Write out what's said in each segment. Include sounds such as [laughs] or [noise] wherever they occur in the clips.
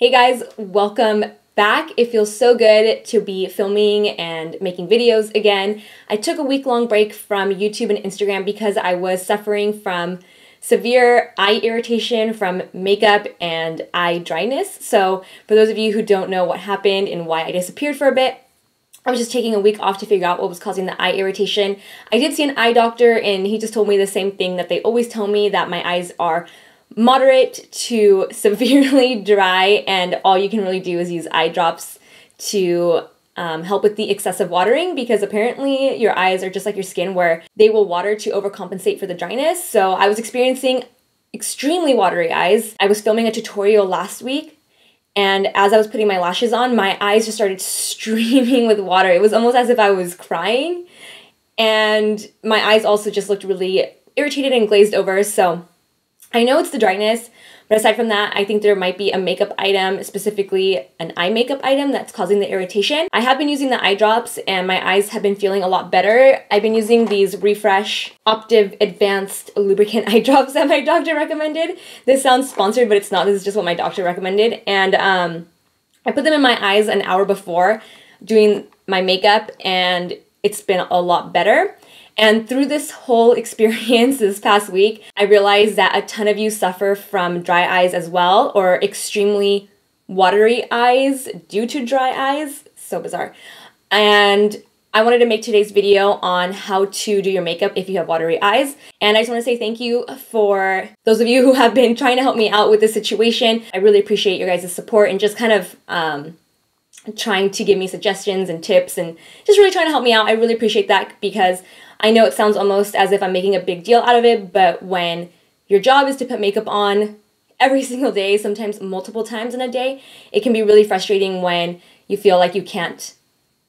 Hey guys, welcome back. It feels so good to be filming and making videos again. I took a week long break from YouTube and Instagram because I was suffering from severe eye irritation from makeup and eye dryness. So, for those of you who don't know what happened and why I disappeared for a bit, I was just taking a week off to figure out what was causing the eye irritation. I did see an eye doctor and he just told me the same thing that they always tell me that my eyes are moderate to [laughs] severely dry, and all you can really do is use eye drops to um, help with the excessive watering because apparently your eyes are just like your skin where they will water to overcompensate for the dryness. So I was experiencing extremely watery eyes. I was filming a tutorial last week and as I was putting my lashes on, my eyes just started [laughs] streaming with water. It was almost as if I was crying. And my eyes also just looked really irritated and glazed over. So I know it's the dryness, but aside from that, I think there might be a makeup item, specifically an eye makeup item that's causing the irritation. I have been using the eye drops and my eyes have been feeling a lot better. I've been using these Refresh Optive Advanced Lubricant [laughs] Eye Drops that my doctor recommended. This sounds sponsored, but it's not. This is just what my doctor recommended. And um, I put them in my eyes an hour before doing my makeup and it's been a lot better. And through this whole [laughs] experience this past week, I realized that a ton of you suffer from dry eyes as well, or extremely watery eyes due to dry eyes. So bizarre. And I wanted to make today's video on how to do your makeup if you have watery eyes. And I just want to say thank you for those of you who have been trying to help me out with this situation. I really appreciate your guys' support and just kind of um, trying to give me suggestions and tips and just really trying to help me out. I really appreciate that because I know it sounds almost as if I'm making a big deal out of it, but when your job is to put makeup on every [laughs] single day, sometimes multiple times in a day, it can be really frustrating when you feel like you can't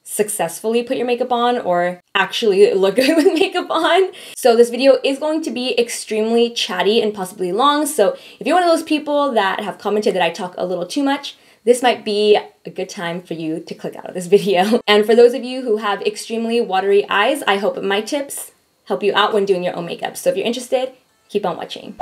successfully put your makeup on or actually [laughs] look good with makeup on. So this video is going to be extremely chatty and possibly long. So if you're one of those people that have commented that I talk a little too much, this might be a good time for you to click out of this [laughs] video. And for those of you who have extremely watery eyes, I hope my tips help you out when doing your own makeup. So if you're interested, keep on watching.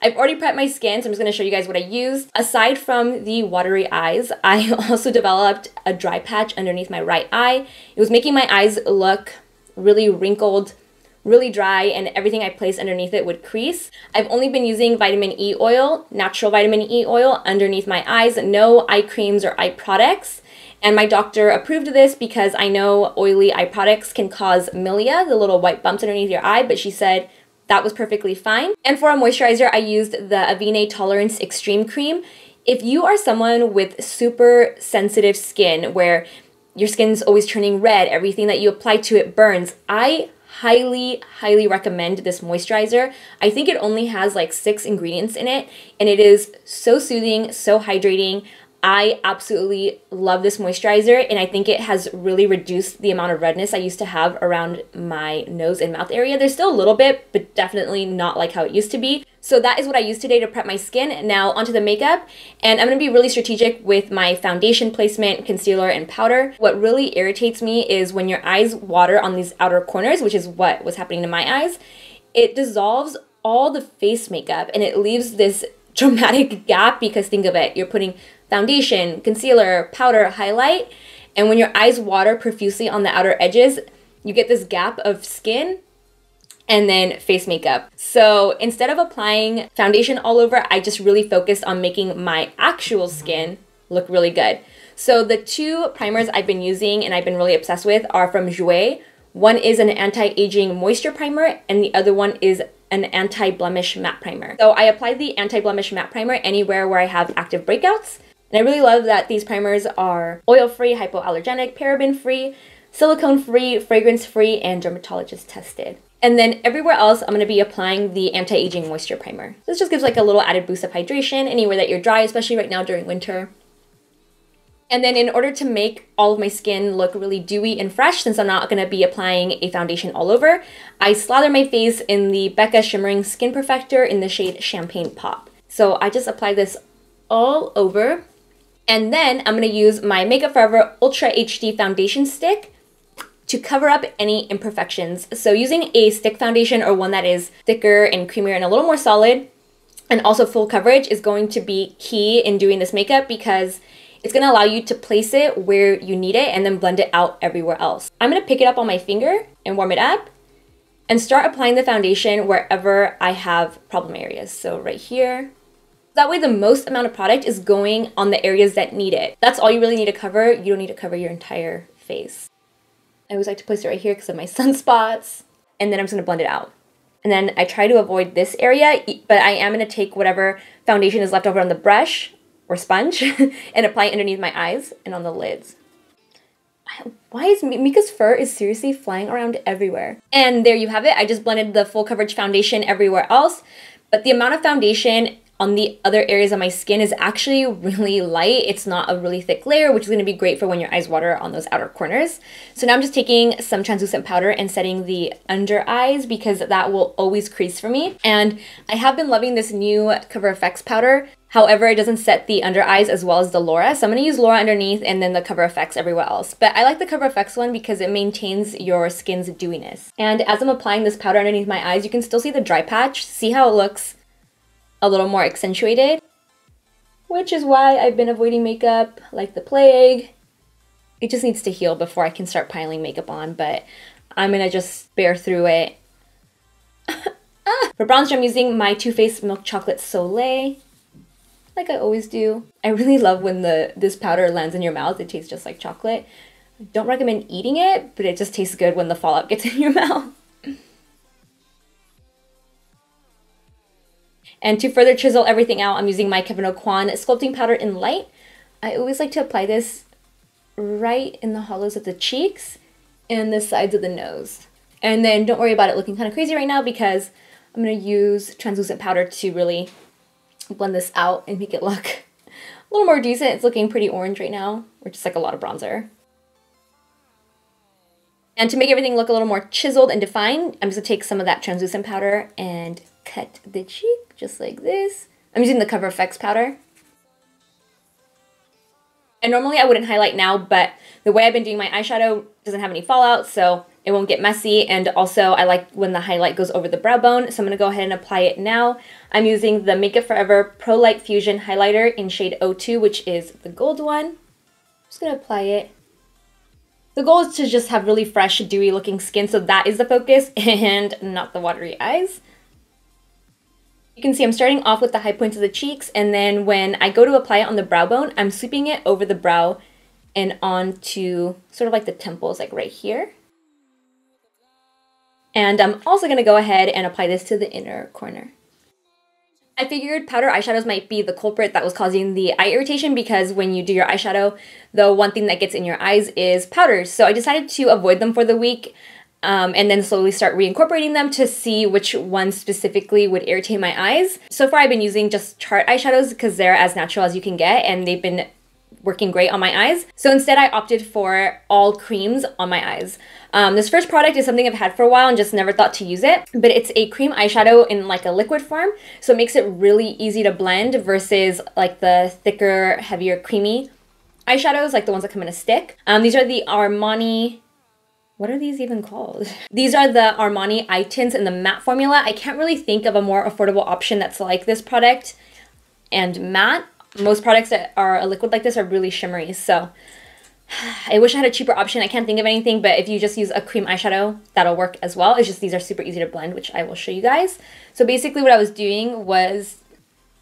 I've already prepped my skin, so I'm just gonna show you guys what I used. Aside from the watery eyes, I [laughs] also developed a dry patch underneath my right eye. It was making my eyes look really wrinkled really dry and everything I place underneath it would crease. I've only been using vitamin E oil, natural vitamin E oil underneath my eyes, no eye creams or eye products. And my doctor approved this because I know oily eye products can cause milia, the little white bumps underneath your eye, but she said that was perfectly fine. And for a moisturizer, I used the Avene Tolerance Extreme Cream. If you are someone with super sensitive skin where your skin's always turning red, everything that you apply to it burns, I highly, highly recommend this moisturizer. I think it only has like six ingredients in it, and it is so soothing, so hydrating. I absolutely love this moisturizer and I think it has really reduced the amount of redness I used to have around my nose and mouth area. There's still a little bit, but definitely not like how it used to be. So that is what I use today to prep my skin. Now onto the makeup, and I'm gonna be really strategic with my foundation placement, concealer, and powder. What really irritates me is when your eyes water on these outer corners, which is what was happening to my eyes, it dissolves all the face makeup and it leaves this [laughs] dramatic gap because think of it, you're putting foundation, concealer, powder, highlight, and when your eyes water profusely on the outer edges, you get this gap of skin and then face makeup. So instead of applying foundation all over, I just really focused on making my actual skin look really good. So the two primers I've been using and I've been really obsessed with are from Jouer. One is an anti-aging moisture primer and the other one is an anti-blemish matte primer. So I apply the anti-blemish matte primer anywhere where I have active breakouts. And I really love that these primers are oil-free, hypoallergenic, paraben-free, silicone-free, fragrance-free, and dermatologist tested. And then everywhere else, I'm going to be applying the anti-aging moisture primer. This just gives like a little added boost of hydration anywhere that you're dry, especially right now during winter. And then in order to make all of my skin look really dewy and fresh, since I'm not to be applying a foundation all over, I slather my face in the Becca Shimmering Skin Perfector in the shade Champagne Pop. So I just apply this all over. And then I'm to use my Makeup Forever Ultra HD Foundation Stick to cover up any imperfections. So using a stick foundation or one that is thicker and creamier and a little more solid, and also full coverage is going to be key in doing this makeup because it's going to allow you to place it where you need it and then blend it out everywhere else. I'm going to pick it up on my finger and warm it up and start applying the foundation wherever I have problem areas. So right here. That way the most amount of product is going on the areas that need it. That's all you really need to cover. You don't need to cover your entire face. I always like to place it right here because of my [laughs] sunspots. And then I'm just to blend it out. And then I try to avoid this area, but I am to take whatever foundation is left over on the brush or sponge [laughs] and apply it underneath my eyes and on the lids. Why is Mika's fur is seriously flying around everywhere? And there you have it. I just blended the full coverage foundation everywhere else, but the amount of foundation on the other areas of my skin is actually really light. It's not a really thick layer, which is gonna be great for when your eyes water on those outer corners. So now I'm just taking some translucent powder and setting the under eyes because that will always crease for me. And I have been loving this new Cover FX powder. However, it doesn't set the under eyes as well as the Laura. So I'm gonna use Laura underneath and then the Cover FX everywhere else. But I like the Cover FX one because it maintains your skin's dewiness. And as I'm applying this powder underneath my eyes, you can still see the dry patch. See how it looks a little more accentuated, which is why I've been avoiding makeup like the plague. It just needs to heal before I can start piling makeup on, but I'm gonna just bear through it. [laughs] For bronzer, I'm using my Too Faced Milk Chocolate Soleil, like I always do. I really love when the this powder lands in your mouth. It tastes just like chocolate. Don't recommend eating it, but it just tastes good when the fallout gets [laughs] in your mouth. And to further chisel everything out, I'm using my Kevyn Aucoin Sculpting Powder in Light. I always like to apply this right in the hollows of the cheeks and the sides of the nose. And then don't worry about it looking kind of crazy right now because I'm going to use translucent powder to really blend this out and make it look [laughs] a little more decent. It's looking pretty orange right now, or just like a lot of bronzer. And to make everything look a little more chiseled and defined, I'm just going to take some of that translucent powder and cut the cheek just like this. I'm using the Cover FX powder. And normally I wouldn't highlight now, but the way I've been doing my eyeshadow doesn't have any fallout, so it won't get messy. And also I like when the highlight goes over the brow bone, so I'm gonna go ahead and apply it now. I'm using the Make Up For Pro Light Fusion Highlighter in shade 02, which is the gold one. I'm just gonna apply it. The goal is to just have really fresh, dewy looking skin, so that is the focus [laughs] and not the watery eyes. You can see I'm starting off with the high points of the cheeks and then when I go to apply it on the brow bone, I'm sweeping it over the brow and onto sort of like the temples, like right here. And I'm also going to go ahead and apply this to the inner corner. I figured powder eyeshadows might be the culprit that was causing the eye irritation because when you do your eyeshadow, the one thing that gets in your eyes is powders. So I decided to avoid them for the week um, and then slowly start reincorporating them to see which ones specifically would irritate my eyes. So far I've been using just Chart eyeshadows because they're as natural as you can get and they've been working great on my eyes. So instead I opted for all creams on my eyes. Um, this first product is something I've had for a while and just never thought to use it, but it's a cream eyeshadow in like a liquid form. So it makes it really easy to blend versus like the thicker, heavier, creamy eyeshadows, like the ones that come in a stick. Um, these are the Armani what are these even called? [laughs] These are the Armani eye tints in the matte formula. I can't really think of a more affordable option that's like this product and matte. Most products that are a liquid like this are really shimmery, so [sighs] I wish I had a cheaper option. I can't think of anything, but if you just use a cream eyeshadow, that'll work as well. It's just these are super easy to blend, which I will show you guys. So basically what I was doing was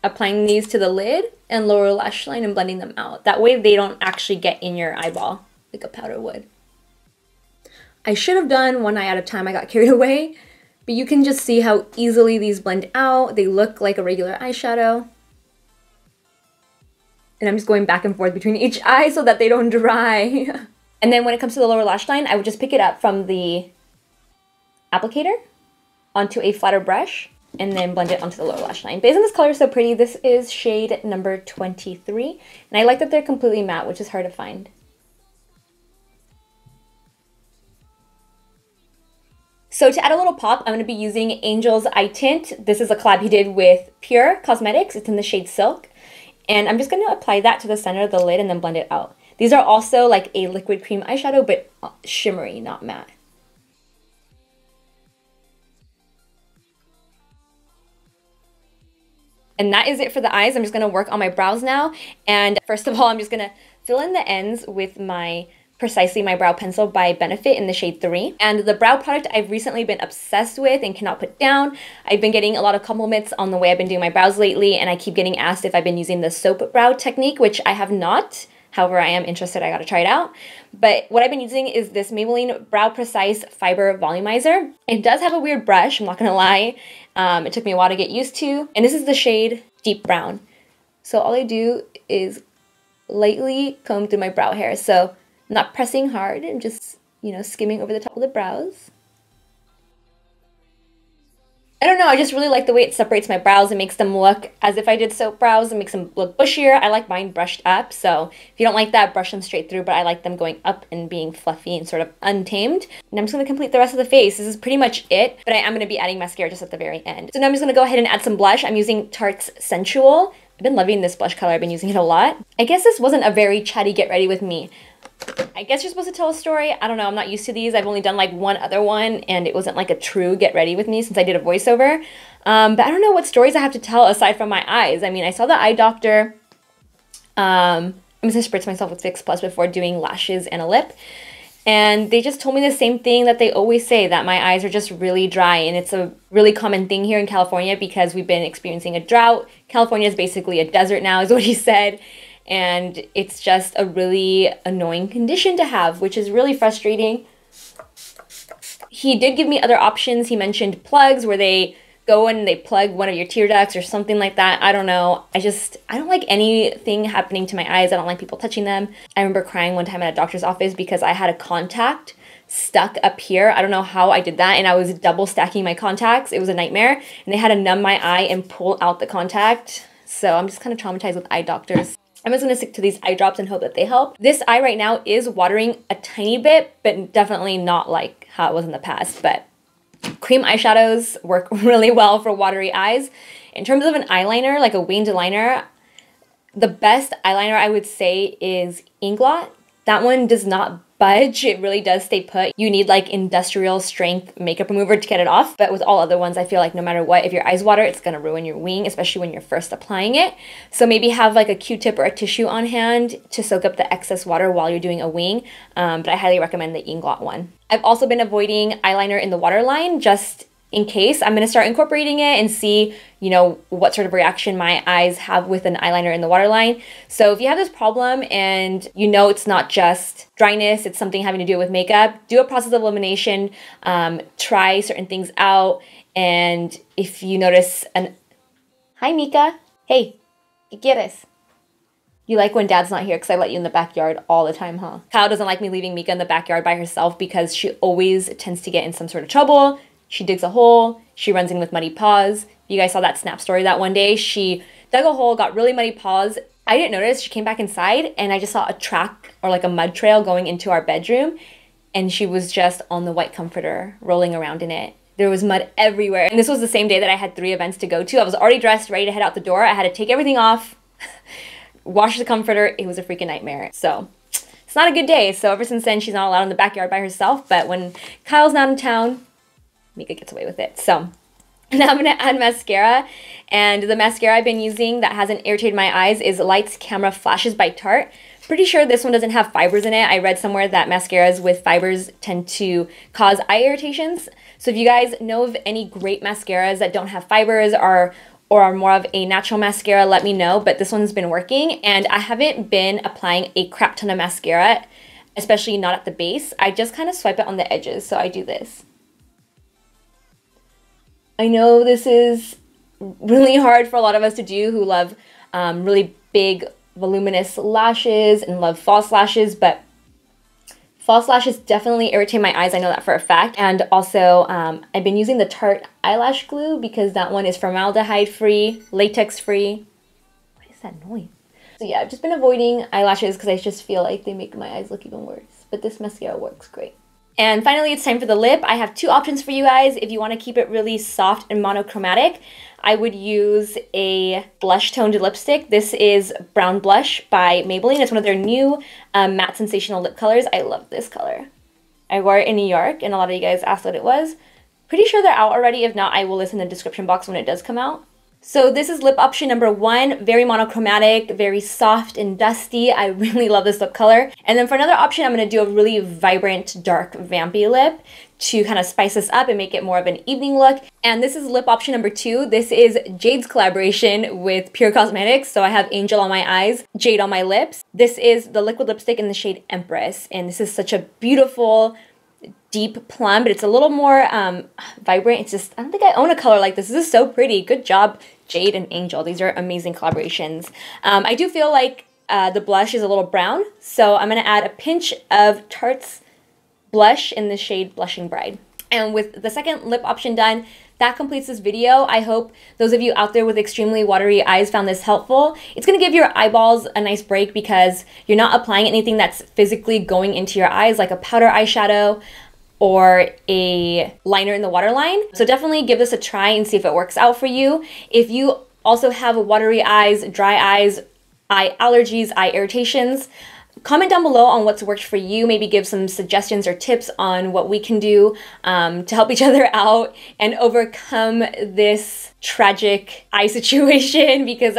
applying these to the lid and lower lash line and blending them out. That way they don't actually get in your eyeball like a powder would. I should have done one eye at a time. I got [laughs] carried away. But you can just see how easily these blend out. They look like a regular eyeshadow. And I'm just going back and forth between each [laughs] eye so that they don't dry. [laughs] and then when it comes to the lower lash line, I would just pick it up from the applicator onto a flatter brush and then blend it onto the lower lash line. But isn't this color so pretty? This is shade number 23. And I like that they're completely matte, which is hard to find. So to add a little pop, I'm going to be using Angel's Eye Tint. This is a collab he did with PÜR Cosmetics. It's in the shade Silk. And I'm just going to apply that to the center of the lid and then blend it out. These are also like a liquid cream eyeshadow, but uh, shimmery, not matte. And that is it for the eyes. I'm just gonna work on my brows now. And first of all, I'm just gonna fill in the ends with my Precisely My Brow Pencil by Benefit in the shade 3. And the brow product I've recently been obsessed with and cannot put down. I've been getting a lot of compliments on the way I've been doing my brows lately, and I keep getting asked if I've been using the soap brow technique, which I have not. However, I am interested, I gotta try it out. But what I've been using is this Maybelline Brow Precise Fiber Volumizer. It does have a weird brush, I'm not gonna lie. Um, it took me a while to get used to. And this is the shade Deep Brown. So all I do is lightly comb through my brow hair. So not pressing hard and just, you know, skimming over the top of the brows. I don't know, I just really like the way it separates my brows and makes them look as if I did soap brows and makes them look bushier. I like mine brushed up, so if you don't like that, brush them straight through, but I like them going up and being fluffy and sort of untamed. And I'm just going to complete the rest of the face. This is pretty much it, but I am going to be adding mascara just at the very end. So now I'm just going to go ahead and add some blush. I'm using Tarte's Sensual. I've been loving this blush color. I've been using it a lot. I guess this wasn't a very chatty get ready with me. I guess you're supposed to tell a story. I don't know. I'm not used to these. I've only done like one other one, and it wasn't like a true get ready with me since I did a voiceover. Um, but I don't know what stories I have to tell aside from my eyes. I mean, I saw the eye doctor. Um, I'm gonna spritz myself with Fix Plus before doing lashes and a lip. And they just told me the same thing that they always say that my eyes are just really dry. And it's a really common thing here in California because we've been experiencing a drought. California is basically a desert now, is what he said and it's just a really annoying condition to have, which is really frustrating. He did give me other options. He mentioned plugs where they go and they plug one of your tear ducts or something like that. I don't know. I just, I don't like anything happening to my eyes. I don't like people touching them. I remember crying one time at a doctor's office because I had a contact stuck up here. I don't know how I did that. And I was double stacking my contacts. It was a nightmare. And they had to numb my eye and pull out the contact. So I'm just kind of traumatized with eye doctors. I'm just to stick to these eye drops and hope that they help. This eye right now is watering a tiny bit, but definitely not like how it was in the past. But cream eyeshadows work [laughs] really well for watery eyes. In terms of an eyeliner, like a winged liner, the best eyeliner I would say is Inglot. That one does not budge. It really does stay put. You need like industrial strength makeup remover to get it off. But with all other ones, I feel like no matter what, if your eyes water, it's gonna ruin your wing, especially when you're first applying it. So maybe have like a Q-tip or a tissue on hand to soak up the excess water while you're doing a wing. Um, but I highly recommend the Inglot one. I've also been avoiding eyeliner in the waterline just in case I'm going to start incorporating it and see, you know, what sort of reaction my eyes have with an eyeliner in the waterline. So if you have this problem and you know it's not just dryness, it's something having to do with makeup, do a process of elimination, um, try certain things out. And if you notice an, hi Mika, hey, get us. You like when dad's not here because I let you in the backyard all the time, huh? Kyle doesn't like me leaving Mika in the backyard by herself because she always tends to get in some sort of trouble. She digs a hole, she runs in with muddy paws. You guys saw that snap story that one day. She dug a hole, got really muddy paws. I didn't notice. She came back inside and I just saw a track or like a mud trail going into our bedroom. And she was just on the white comforter, rolling around in it. There was mud everywhere. And this was the same day that I had three events to go to. I was already dressed, ready to head out the door. I had to take everything off, [laughs] wash the comforter. It was a freaking nightmare. So it's not a good day. So ever since then, she's not allowed in the backyard by herself. But when Kyle's not in town, Mika gets away with it. So [laughs] now I'm going to add mascara. And the mascara I've been using that hasn't irritated my eyes is Lights Camera Flashes by Tarte. Pretty sure this one doesn't have fibers in it. I read somewhere that mascaras with fibers tend to cause eye irritations. So if you guys know of any great mascaras that don't have fibers or or are more of a natural mascara, let me know. But this one's been working and I haven't been applying a crap ton of mascara, especially not at the base. I just kind of swipe it on the edges. So I do this. I know this is really hard for a lot of us to do who love um, really big, voluminous lashes and love false lashes, but false lashes definitely irritate my eyes. I know that for a fact. And also, um, I've been using the Tarte eyelash glue because that one is formaldehyde free, latex free. What is that noise? So yeah, I've just been avoiding eyelashes because I just feel like they make my eyes look even worse. But this mascara works great. And finally, it's time for the lip. I have two options for you guys. If you want to keep it really soft and monochromatic, I would use a blush toned lipstick. This is Brown Blush by Maybelline. It's one of their new um, matte sensational lip colors. I love this color. I wore it in New York, and a lot of you guys asked what it was. Pretty sure they're out already. If not, I will list in the description box when it does come out. So this is lip option number one, very monochromatic, very soft and dusty. I [laughs] really love this lip color. And then for another option, I'm gonna do a really vibrant, dark, vampy lip to kind of spice this up and make it more of an evening look. And this is lip option number two. This is Jade's collaboration with PÜR Cosmetics. So I have Angel on my eyes, Jade on my lips. This is the liquid lipstick in the shade Empress. And this is such a beautiful, deep plum, but it's a little more um, vibrant. It's just, I don't think I own a color like this. This is so pretty. Good job, Jade and Angel. These are amazing collaborations. Um, I do feel like uh, the blush is a little brown, so I'm going to add a pinch of Tarte's blush in the shade Blushing Bride. And with the second lip option done, that completes this video. I hope those of you out there with extremely watery eyes found this helpful. It's gonna give your eyeballs a nice break because you're not applying anything that's physically going into your eyes like a powder eyeshadow or a liner in the waterline. So definitely give this a try and see if it works out for you. If you also have watery eyes, dry eyes, eye allergies, eye irritations, comment down below on what's worked for you. Maybe give some suggestions or tips on what we can do um, to help each [laughs] other out and overcome this tragic eye [laughs] situation because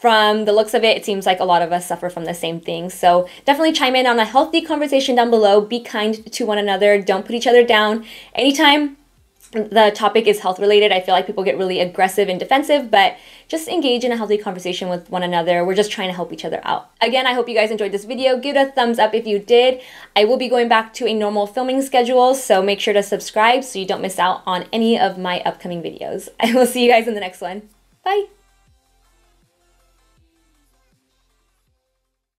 from the looks of it, it seems like a lot of us suffer from the same thing. So definitely chime in on a healthy conversation down below. Be kind to one another. Don't put each other down. Anytime the topic is health related, I feel like people get really aggressive and defensive, but just engage in a healthy conversation with one another. We're just trying to help each other out. Again, I hope you guys enjoyed this video. Give it a thumbs up if you did. I will be going back to a normal filming schedule, so make sure to subscribe so you don't miss out on any of my upcoming videos. [laughs] I will see you guys in the next one. Bye!